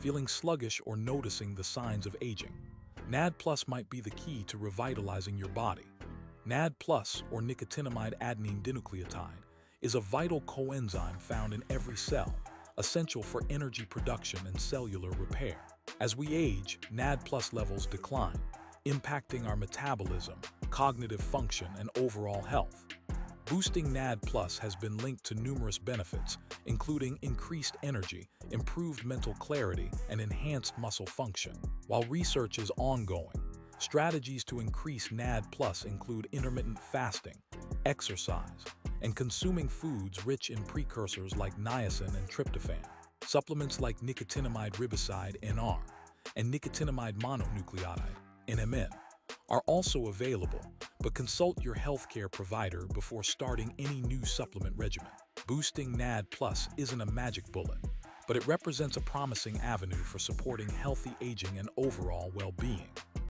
feeling sluggish or noticing the signs of aging. NAD Plus might be the key to revitalizing your body. NAD Plus, or nicotinamide adenine dinucleotide, is a vital coenzyme found in every cell, essential for energy production and cellular repair. As we age, NAD Plus levels decline, impacting our metabolism, cognitive function, and overall health. Boosting NAD Plus has been linked to numerous benefits, including increased energy, improved mental clarity, and enhanced muscle function. While research is ongoing, strategies to increase NAD Plus include intermittent fasting, exercise, and consuming foods rich in precursors like niacin and tryptophan. Supplements like nicotinamide riboside NR and nicotinamide mononucleotide NMN are also available, but consult your healthcare provider before starting any new supplement regimen. Boosting NAD Plus isn't a magic bullet, but it represents a promising avenue for supporting healthy aging and overall well-being.